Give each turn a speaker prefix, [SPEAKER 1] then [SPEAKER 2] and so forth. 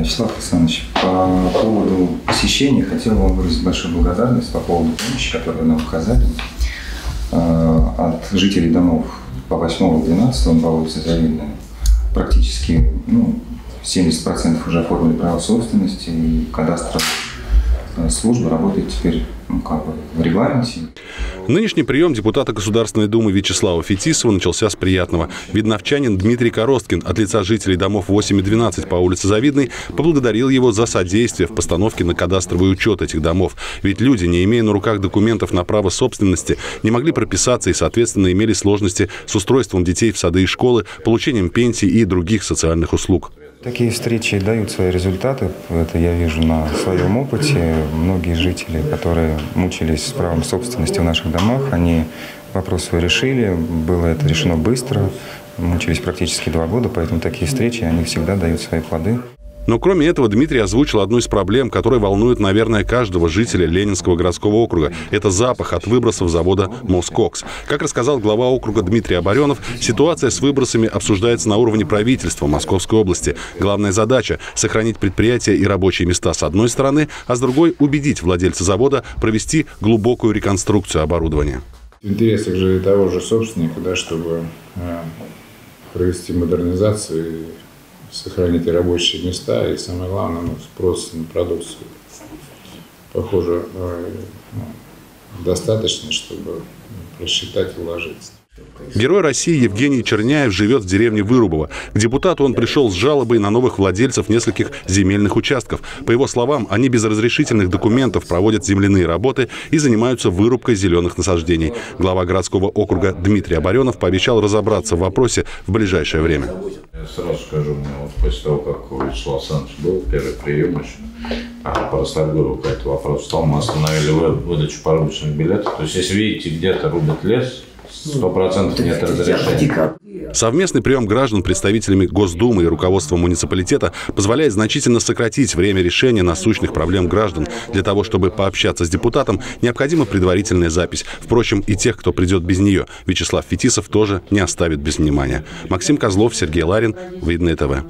[SPEAKER 1] Вячеслав Александрович, по поводу посещения хотел вам выразить большую благодарность по поводу помощи, которую нам оказали от жителей домов по 8 12 по улице Завидная. Практически ну, 70% уже оформили право собственности, и кадастровая служба работает теперь ну, как бы в регламенте.
[SPEAKER 2] Нынешний прием депутата Государственной Думы Вячеслава Фетисова начался с приятного. Видновчанин Дмитрий Коросткин от лица жителей домов 8 и 12 по улице Завидной поблагодарил его за содействие в постановке на кадастровый учет этих домов. Ведь люди, не имея на руках документов на право собственности, не могли прописаться и, соответственно, имели сложности с устройством детей в сады и школы, получением пенсий и других социальных услуг.
[SPEAKER 1] Такие встречи дают свои результаты. Это я вижу на своем опыте. Многие жители, которые мучились с правом собственности в наших домах, они вопрос свой решили. Было это решено быстро. Мучились практически два года, поэтому такие встречи, они всегда дают свои плоды.
[SPEAKER 2] Но кроме этого Дмитрий озвучил одну из проблем, которая волнует, наверное, каждого жителя Ленинского городского округа. Это запах от выбросов завода «Москокс». Как рассказал глава округа Дмитрий Оборенов, ситуация с выбросами обсуждается на уровне правительства Московской области. Главная задача – сохранить предприятия и рабочие места с одной стороны, а с другой – убедить владельца завода провести глубокую реконструкцию оборудования.
[SPEAKER 3] В интересах же того же собственника, да, чтобы э, провести модернизацию сохранить рабочие места и самое главное, ну, спрос на продукцию. Похоже, э, ну, достаточно, чтобы просчитать и вложиться.
[SPEAKER 2] Герой России Евгений Черняев живет в деревне Вырубово. К депутату он пришел с жалобой на новых владельцев нескольких земельных участков. По его словам, они без разрешительных документов проводят земляные работы и занимаются вырубкой зеленых насаждений. Глава городского округа Дмитрий Оборенов пообещал разобраться в вопросе в ближайшее время.
[SPEAKER 4] Я сразу скажу, мне вот после того, как у Вячеслава Александровича был первый прием а по Ростовгору какой-то вопрос встал, мы остановили выдачу порубочных билетов. То есть, если видите, где-то рубят лес, Сто процентов нет разрешения.
[SPEAKER 2] Совместный прием граждан представителями Госдумы и руководства муниципалитета позволяет значительно сократить время решения насущных проблем граждан. Для того, чтобы пообщаться с депутатом, необходима предварительная запись. Впрочем, и тех, кто придет без нее. Вячеслав Фетисов тоже не оставит без внимания. Максим Козлов, Сергей Ларин, Видное ТВ.